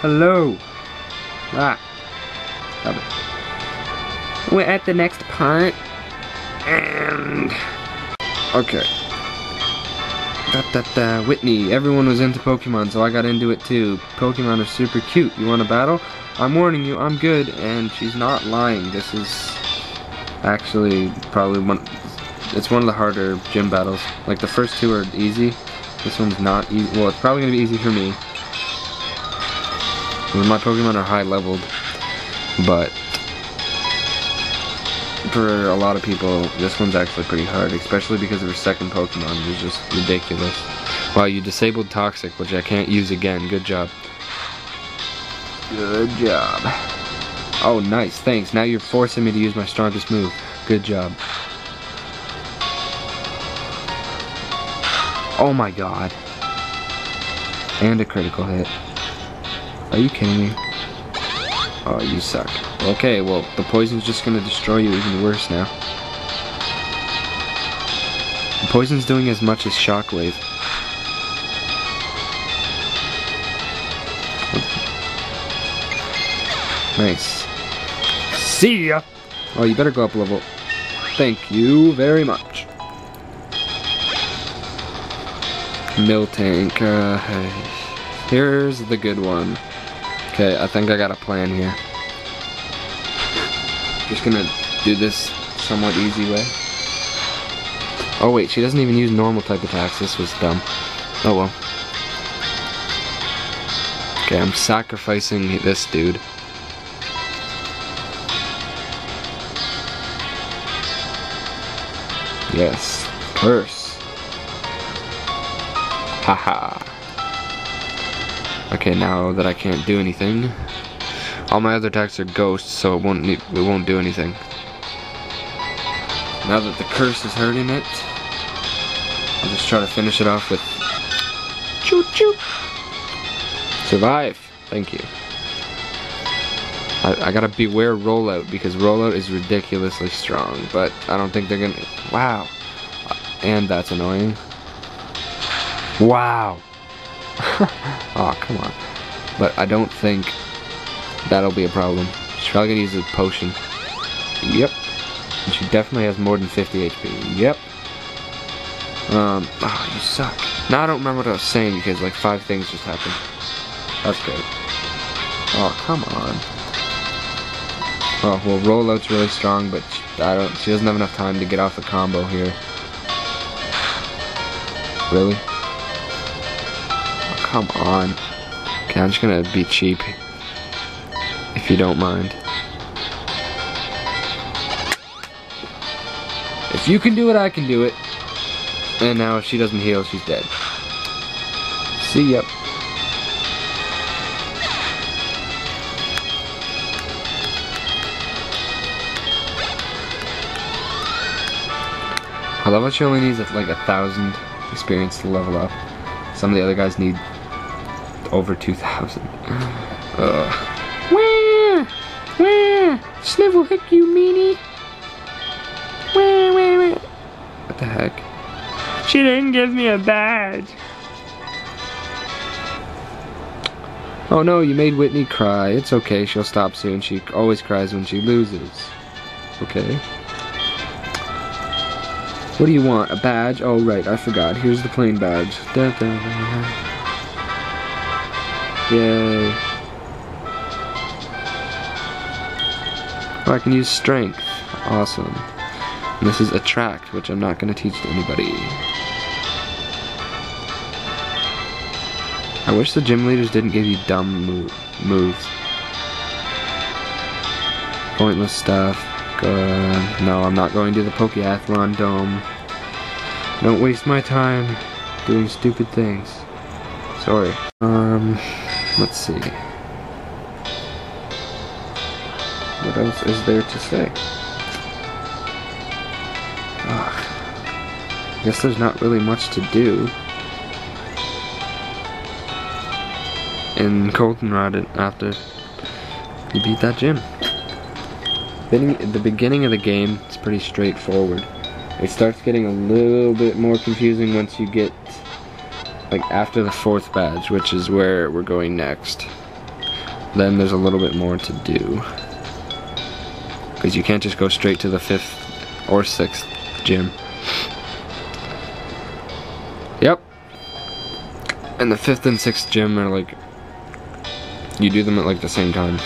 Hello. Ah. Stop it. We're at the next part. And... Okay. Da, da, da. Whitney, everyone was into Pokemon, so I got into it too. Pokemon are super cute. You want a battle? I'm warning you, I'm good, and she's not lying. This is actually probably one, it's one of the harder gym battles. Like the first two are easy. This one's not easy. Well, it's probably gonna be easy for me. My Pokemon are high leveled, but for a lot of people, this one's actually pretty hard, especially because of her second Pokemon, It's just ridiculous. Wow, you disabled Toxic, which I can't use again. Good job. Good job. Oh, nice. Thanks. Now you're forcing me to use my strongest move. Good job. Oh my god. And a critical hit. Are you kidding me? Oh, you suck. Okay, well, the poison's just gonna destroy you even worse now. The poison's doing as much as Shockwave. Nice. See ya! Oh, you better go up level. Thank you very much. Miltank. Uh, here's the good one. Okay, I think I got a plan here. Just gonna do this somewhat easy way. Oh wait, she doesn't even use normal type attacks. This was dumb. Oh well. Okay, I'm sacrificing this dude. Yes. Curse. Haha. Okay, now that I can't do anything, all my other attacks are ghosts, so it won't need, it won't do anything. Now that the curse is hurting it, I'll just try to finish it off with choo choo. Survive. Thank you. I, I, gotta beware rollout because rollout is ridiculously strong, but I don't think they're gonna. Wow. And that's annoying. Wow. oh, come on. But I don't think that'll be a problem. She's probably gonna use a potion. Yep. And she definitely has more than 50 HP. Yep. Um, oh, you suck. Now I don't remember what I was saying because like five things just happened. That's great. Oh, come on. Oh, well, rollout's really strong, but I don't. She doesn't have enough time to get off a combo here. Really? Come on. Okay, I'm just gonna be cheap. If you don't mind. If you can do it, I can do it. And now if she doesn't heal, she's dead. See ya. I love how she only needs like a thousand experience to level up. Some of the other guys need over 2,000. Where? Where? Snivel hick you meanie. Where, where, where? What the heck? She didn't give me a badge. Oh no, you made Whitney cry. It's okay, she'll stop soon. She always cries when she loses. Okay. What do you want? A badge? Oh, right, I forgot. Here's the plain badge. Da, da, da. Yay. Oh, I can use strength. Awesome. And this is attract, which I'm not going to teach to anybody. I wish the gym leaders didn't give you dumb move moves. Pointless stuff. No, I'm not going to the Pokeathlon Dome. Don't waste my time doing stupid things. Sorry. Um, let's see. What else is there to say? Ugh. I guess there's not really much to do. In Goldenrod after you beat that gym the beginning of the game, is pretty straightforward. It starts getting a little bit more confusing once you get like after the fourth badge, which is where we're going next. then there's a little bit more to do. Because you can't just go straight to the fifth or sixth gym. Yep. And the fifth and sixth gym are like, you do them at like the same time.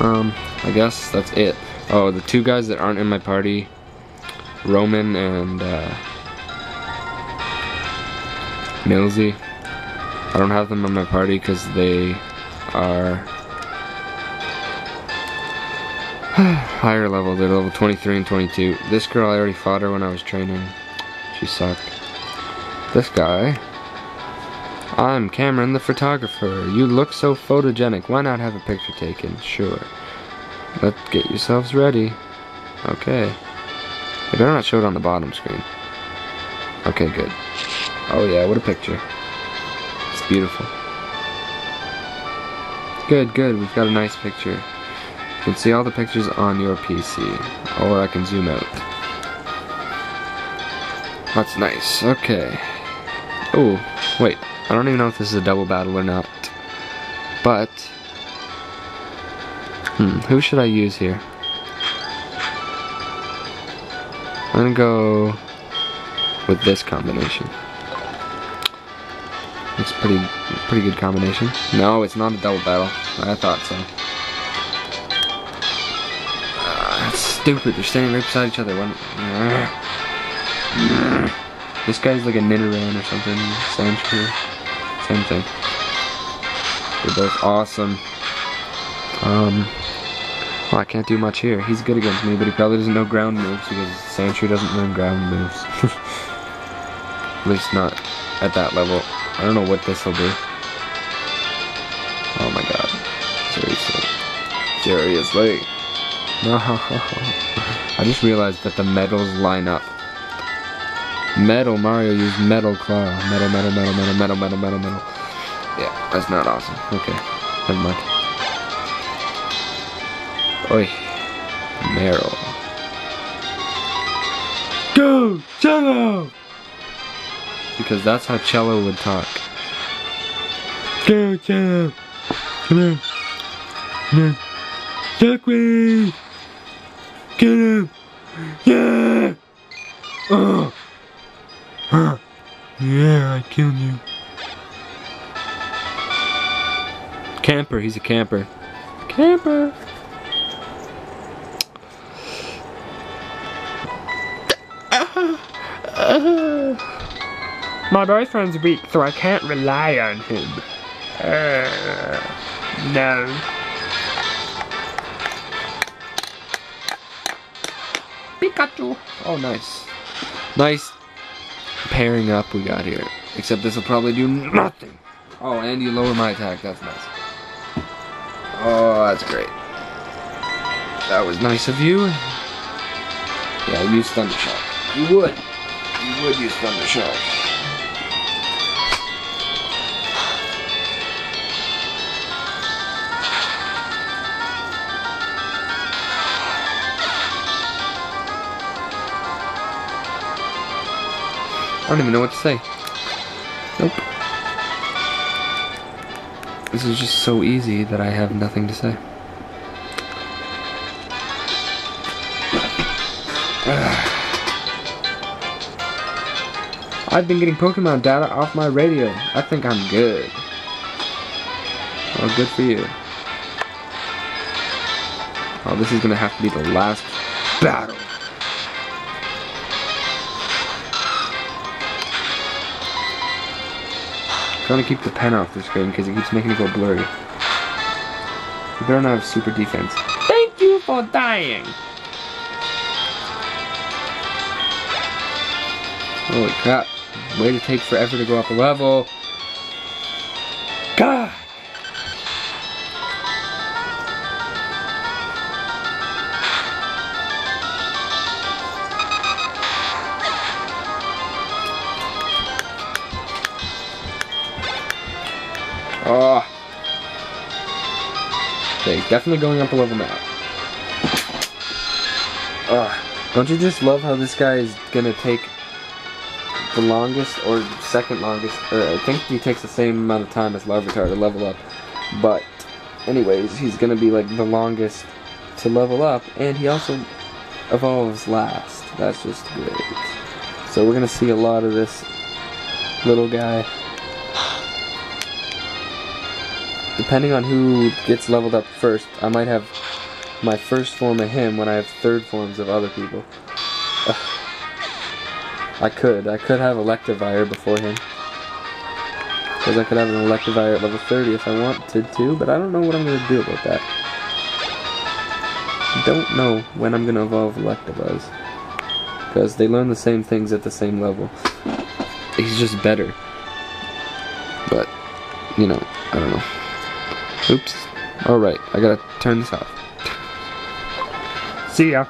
um, I guess that's it. Oh, the two guys that aren't in my party, Roman and uh, Millsy. I don't have them on my party because they are higher level. They're level 23 and 22. This girl, I already fought her when I was training. She sucked. This guy. I'm Cameron the photographer. You look so photogenic. Why not have a picture taken? Sure. Let's get yourselves ready. Okay. They better not show it on the bottom screen. Okay, good. Oh yeah, what a picture. It's beautiful. Good, good. We've got a nice picture. You can see all the pictures on your PC. Or I can zoom out. That's nice. Okay. Oh, wait. I don't even know if this is a double battle or not. But, hmm, who should I use here? I'm gonna go with this combination. It's pretty, pretty good combination. No, it's not a double battle. I thought so. Uh, that's stupid. They're standing right beside each other. One. This guy's like a Nidoran or something. Sandshrew. Same thing. They're both awesome. Um, well, I can't do much here. He's good against me, but he probably doesn't know ground moves because Sandshrew doesn't learn ground moves. at least not at that level. I don't know what this will be. Oh my god. Seriously. Seriously. No. I just realized that the medals line up. Metal Mario used Metal Claw. Metal, metal, metal, metal, metal, metal, metal, metal. Yeah, that's not awesome. Okay, never mind. Oi. Meryl. Go, Cello! Because that's how Cello would talk. Go, Cello! Come on. Come on. Duckweed! Get him! Yeah! Oh! Huh. Yeah, I killed you. Camper, he's a camper. Camper. My boyfriend's weak, so I can't rely on him. Uh, no. Pikachu. Oh, nice. Nice pairing up we got here. Except this will probably do nothing. Oh, and you lower my attack. That's nice. Oh, that's great. That was nice of you. Yeah, use Thunder Shock. You would. You would use Thunder Shock. I don't even know what to say. Nope. This is just so easy that I have nothing to say. I've been getting Pokemon data off my radio. I think I'm good. Well, good for you. Oh, this is gonna have to be the last battle. Trying to keep the pen off the screen because it keeps making it go blurry. You better not have super defense. Thank you for dying! Holy crap. Way to take forever to go up a level. Okay, definitely going up a level now. Oh. Don't you just love how this guy is gonna take the longest or second longest, or I think he takes the same amount of time as Larvitar to level up. But, anyways, he's gonna be like the longest to level up, and he also evolves last. That's just great. So we're gonna see a lot of this little guy. Depending on who gets leveled up first, I might have my first form of him when I have third forms of other people. Ugh. I could. I could have Electivire before him. Because I could have an Electivire at level 30 if I wanted to, but I don't know what I'm going to do about that. I don't know when I'm going to evolve Electabuzz. Because they learn the same things at the same level. He's just better. But, you know, I don't know. Oops. Alright, I gotta turn this off. See ya.